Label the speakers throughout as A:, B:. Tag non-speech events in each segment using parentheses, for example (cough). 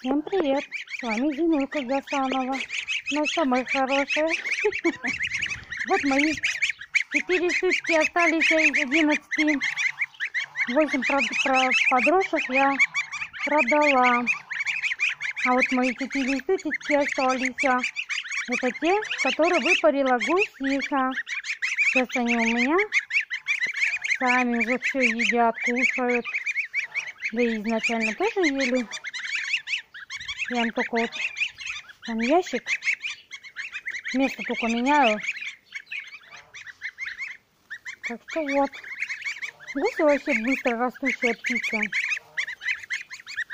A: Всем привет! С вами Зинулька Гасанова. Ну, самая хорошая. (laughs) Вот мои четыре штучки остались из 11. Восемь подросших я продала. А вот мои четыре штучки остались. а, Это те, которые выпарила гусиха. Сейчас они у меня сами уже все едят, кушают. Да и изначально тоже ели. Я только вот там ящик. Место только меняю. Так что вот. Гуси вообще быстро растущая птица.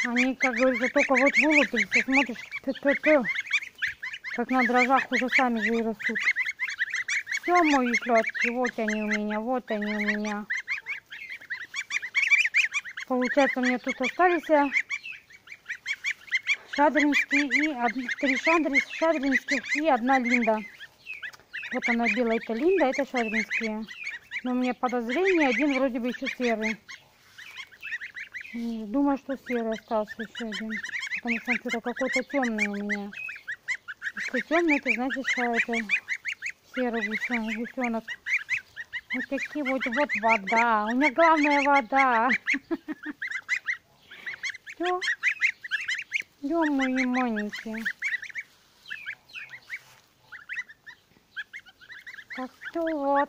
A: Они, как говорится, только вот вылупились, смотришь, т -т -т, как на дрожжах уже сами вырастут. Все мои клетки, вот они у меня, вот они у меня. Получается, у меня тут остались шадринские и три шадрин... шадринских и одна линда. Вот она белая, это линда, это шадринские. Но у меня подозрение, один вроде бы еще серый. Думаю, что серый остался еще один. Потому что он что-то какой-то темный у меня. Если темный, это значит, что это серый гусенок. гусенок. Вот такие вот, вот вода. У меня главная вода. (laughs) Все. Идем, мои маленькие. Так что вот.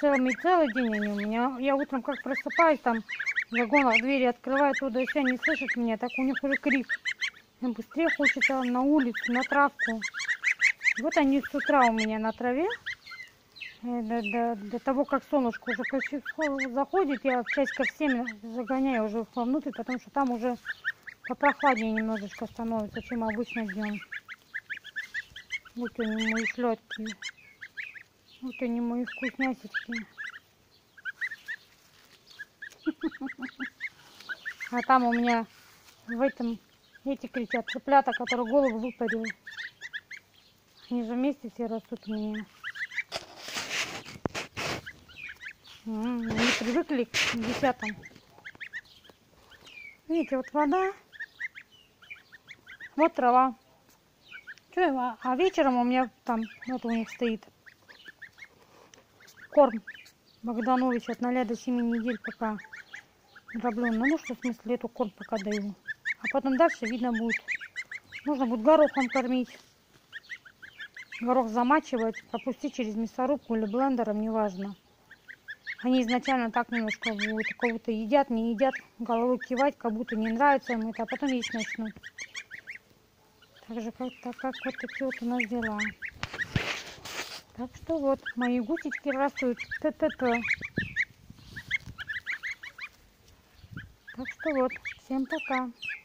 A: Целый, целый день они у меня. Я утром как просыпаюсь, там загонов двери открываю, туда все, не слышат меня. Так у них уже крик. Им быстрее хочется на улицу, на травку. Вот они с утра у меня на траве. Э, до, до, до того, как солнышко уже заходит, я часиков 7 загоняю уже вовнутрь, потому что там уже попрохладнее немножечко становится, чем обычно днем. Вот они мои шлетки. Вот они мои вкуснясечки. А там у меня в этом эти кричат цыплята, которые голову выпарили. Они же вместе все растут у меня. Они привыкли к десятам. Видите, вот вода, вот трава. Что, а вечером у меня там, вот у них стоит корм Богданович от 0 до 7 недель пока дроблен. Ну, что в смысле, эту корм пока даю. А потом дальше видно будет. Нужно будет горохом кормить. Горох замачивать, пропустить через мясорубку или блендером, неважно. Они изначально так немножко вот, кого-то едят, не едят, головой кивать, как будто не нравится им это, а потом есть начнут. Так же, как, так, как вот такие вот у нас дела. Так что вот, мои гусечки растут. Т-т-т. Так что вот, всем пока.